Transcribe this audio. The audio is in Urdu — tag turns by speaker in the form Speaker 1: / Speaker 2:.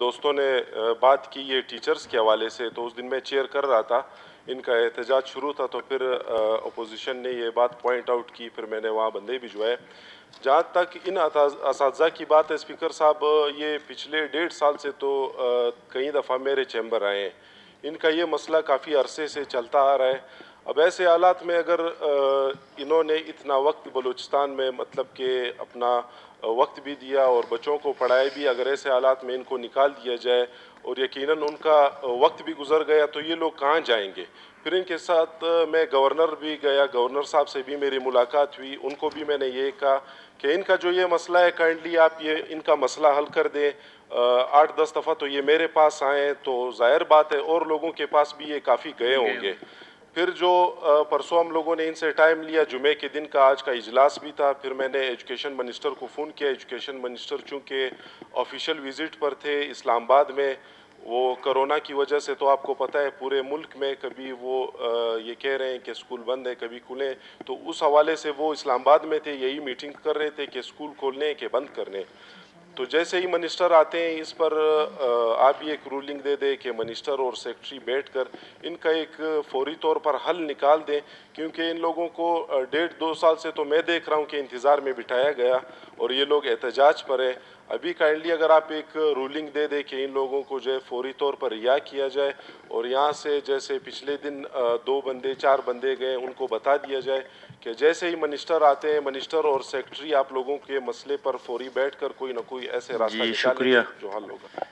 Speaker 1: دوستوں نے بات کی یہ ٹیچرز کے حوالے سے تو اس دن میں چیئر کر رہا تھا، ان کا احتجاج شروع تھا تو پھر اپوزیشن نے یہ بات پوائنٹ آؤٹ کی، پھر میں نے وہاں بندے بھجوائے جہاں تک ان اساتذہ کی بات ہے اسپیکر صاحب، یہ پچھلے ڈیڑھ سال سے تو کئی دفعہ میرے چیمبر آئے ہیں۔ ان کا یہ مسئلہ کافی عرصے سے چلتا آ رہا ہے۔ اب ایسے حالات میں اگر انہوں نے اتنا وقت بلوچستان میں مطلب کہ اپنا وقت بھی دیا اور بچوں کو پڑھائے بھی اگر ایسے حالات میں ان کو نکال دیا جائے اور یقیناً ان کا وقت بھی گزر گیا تو یہ لوگ کہاں جائیں گے؟ پھر ان کے ساتھ میں گورنر بھی گیا گورنر صاحب سے بھی میری ملاقات ہوئی ان کو بھی میں نے یہ کہا کہ ان کا جو یہ مسئلہ ہے کائنڈلی آپ یہ ان کا مسئلہ حل کر دیں۔ آٹھ دس دفعہ تو یہ میرے پاس آئیں تو ظاہر بات ہے اور لوگوں کے پاس بھی یہ کافی گئے ہوں گے۔ پھر جو پرسوں ہم لوگوں نے ان سے ٹائم لیا، جمعے کے دن کا آج کا اجلاس بھی تھا، پھر میں نے ایجوکیشن منسٹر کو فون کیا، ایجوکیشن منسٹر چونکہ آفیشیل وزٹ پر تھے اسلام آباد میں، وہ کرونا کی وجہ سے تو آپ کو پتہ ہے، پورے ملک میں کبھی وہ یہ کہہ رہے ہیں کہ اسکول بند ہے کبھی کھلیں، تو اس حوالے سے وہ اسلام آباد میں تھے، یہی میٹنگ کر رہے تھے کہ اسکول کھولنے کہ بند کرنے تو جیسے ہی منسٹر آتے ہیں، اس پر آپ یہ ایک رولنگ دے دیں کہ منسٹر اور سیکٹری بیٹھ کر ان کا ایک فوری طور پر حل نکال دیں، کیونکہ ان لوگوں کو ڈیڑھ دو سال سے تو میں دیکھ رہا ہوں کہ انتظار میں بٹھایا گیا اور یہ لوگ احتجاج پر ہیں۔ ابھی کائنڈلی اگر آپ ایک رولنگ دے دیں کہ ان لوگوں کو جو ہے فوری طور پر ریا کیا جائے اور یہاں سے جیسے پچھلے دن دو بندے چار بندے گئے ان کو بتا دیا جائے کہ جیسے ہی منسٹر آتے ہیں منسٹر اور سیکٹری آپ لوگوں کے مسئلے پر فوری بیٹھ کر کوئی نہ کوئی ایسے راستہ
Speaker 2: جی شکریہ۔
Speaker 1: جو حل ہوگا۔